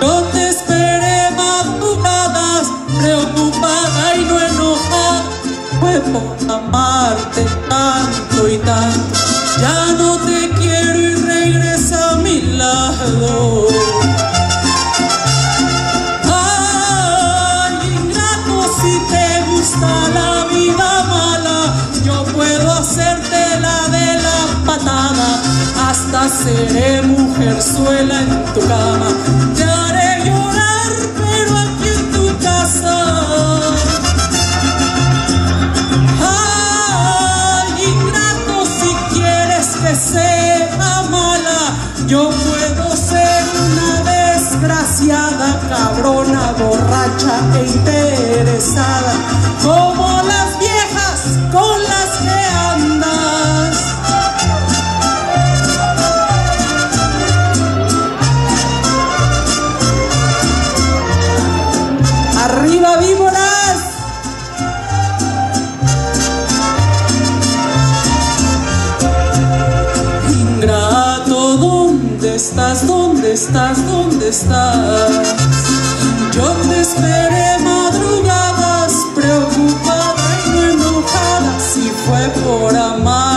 Yo te esperé madrugadas, preocupada y no enojada. Fue por amarte tanto y tanto. Ya no te quiero y regresa a mi lado. Seré mujerzuela en tu cama. Te haré llorar, pero aquí en tu casa. Ay, ingrato, si quieres que sea mala, yo puedo ser una desgraciada, cabrona, borracha e interesada, como las estás? ¿Dónde estás? Yo te esperé madrugadas, preocupada y no enojada, si fue por amarte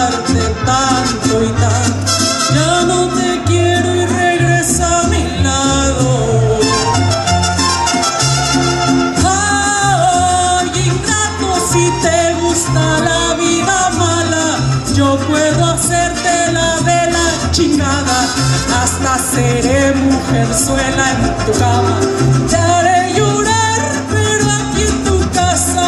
seré mujerzuela en tu cama. Te haré llorar, pero aquí en tu casa.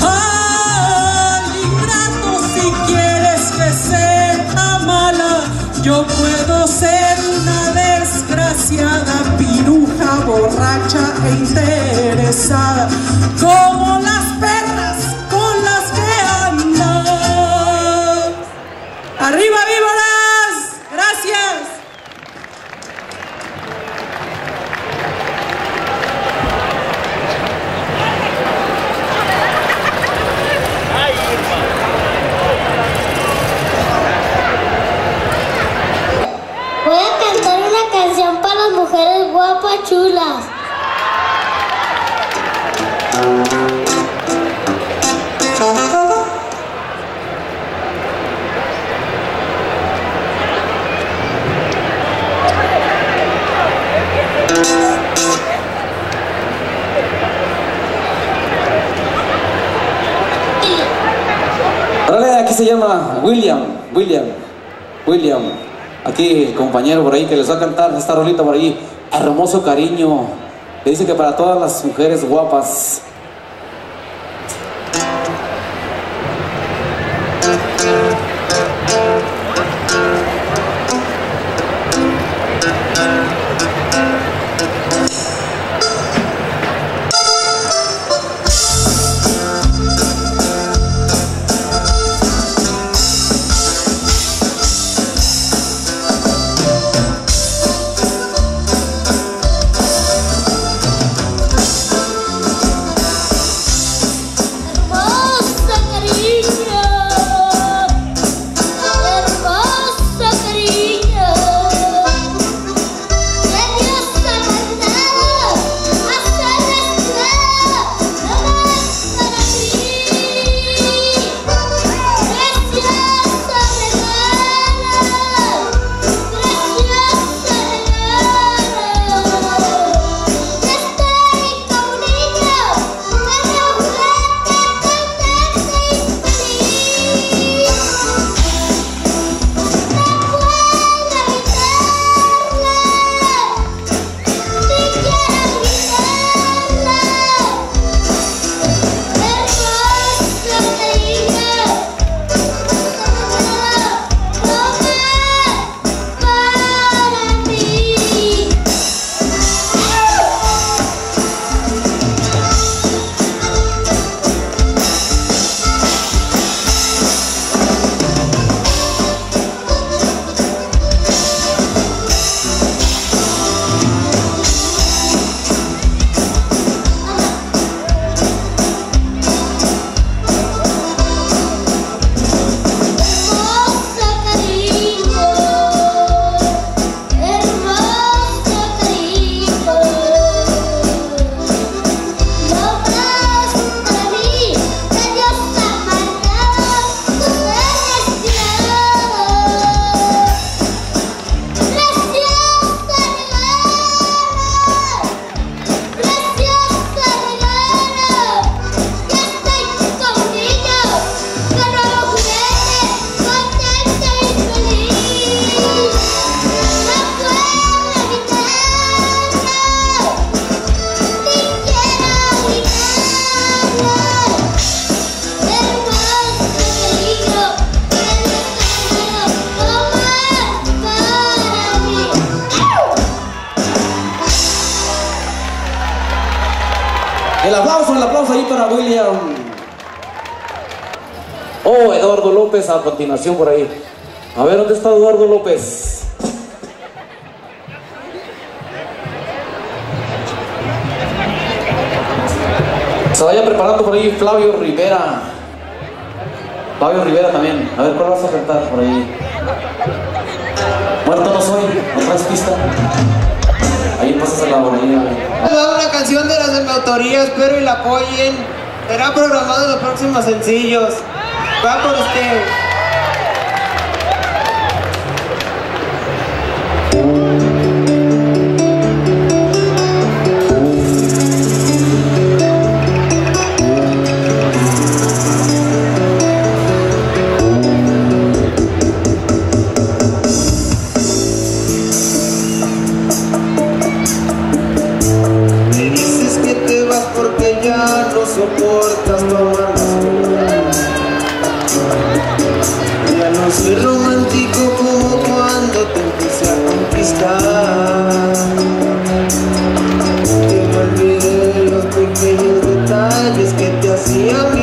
Ay, ingrato, si quieres que sea mala, yo puedo ser una desgraciada, piruja, borracha e interesada, como las se llama William, William, William. Aquí el compañero por ahí que les va a cantar esta rolita por ahí. Hermoso cariño. Le dice que para todas las mujeres guapas. Oh, Eduardo López a continuación por ahí. A ver, ¿dónde está Eduardo López? Se vaya preparando por ahí Flavio Rivera. Flavio Rivera también. A ver, ¿cuál vas a cantar por ahí? Muerto no soy, no traes pista. Ahí pasas a la bolilla. Una canción de las de mi autoría, espero y la apoyen. Será programado los próximos sencillos. Va por usted. conquistar. Que me olvidé de los pequeños detalles que te hacían